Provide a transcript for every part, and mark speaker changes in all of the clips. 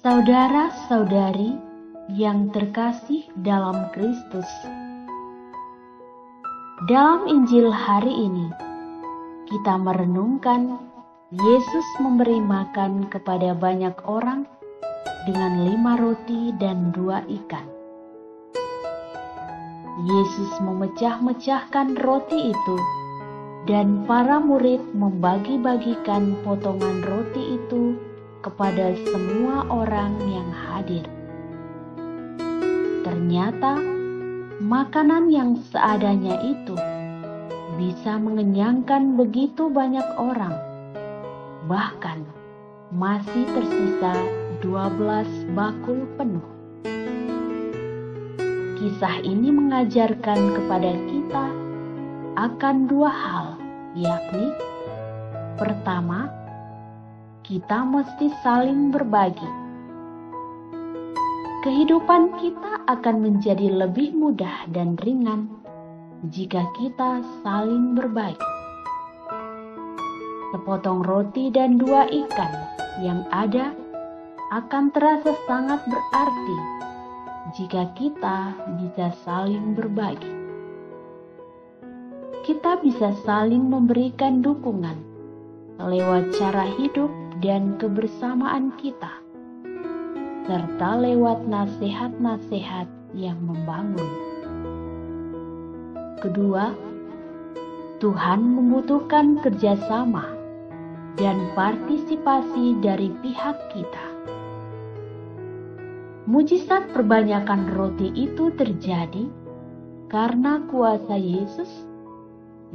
Speaker 1: Saudara-saudari yang terkasih dalam Kristus, dalam Injil hari ini kita merenungkan Yesus memberi makan kepada banyak orang dengan lima roti dan dua ikan. Yesus memecah-mecahkan roti itu, dan para murid membagi-bagikan potongan roti itu kepada semua orang yang hadir. Ternyata, makanan yang seadanya itu bisa mengenyangkan begitu banyak orang. Bahkan masih tersisa 12 bakul penuh. Kisah ini mengajarkan kepada kita akan dua hal, yakni pertama, kita mesti saling berbagi. Kehidupan kita akan menjadi lebih mudah dan ringan jika kita saling berbagi. Sepotong roti dan dua ikan yang ada akan terasa sangat berarti jika kita bisa saling berbagi. Kita bisa saling memberikan dukungan lewat cara hidup dan kebersamaan kita, serta lewat nasihat-nasihat yang membangun. Kedua, Tuhan membutuhkan kerjasama dan partisipasi dari pihak kita. Mujizat perbanyakan roti itu terjadi karena kuasa Yesus,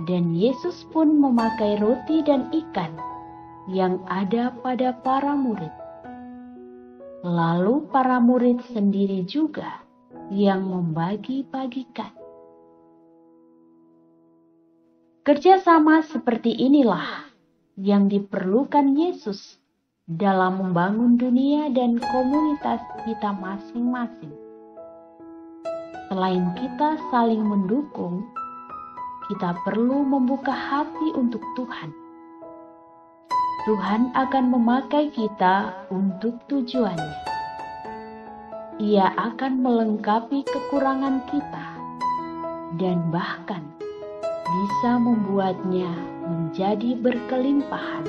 Speaker 1: dan Yesus pun memakai roti dan ikan yang ada pada para murid. Lalu para murid sendiri juga yang membagi-bagikan. Kerjasama seperti inilah yang diperlukan Yesus dalam membangun dunia dan komunitas kita masing-masing. Selain kita saling mendukung, kita perlu membuka hati untuk Tuhan Tuhan akan memakai kita untuk tujuannya. Ia akan melengkapi kekurangan kita dan bahkan bisa membuatnya menjadi berkelimpahan.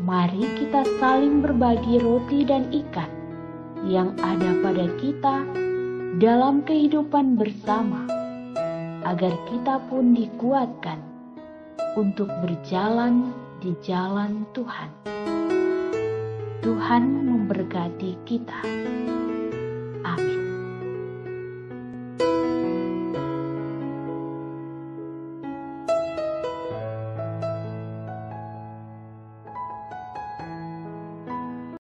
Speaker 1: Mari kita saling berbagi roti dan ikan yang ada pada kita dalam kehidupan bersama, agar kita pun dikuatkan untuk berjalan di jalan Tuhan. Tuhan memberkati kita.